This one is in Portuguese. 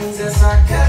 essa cara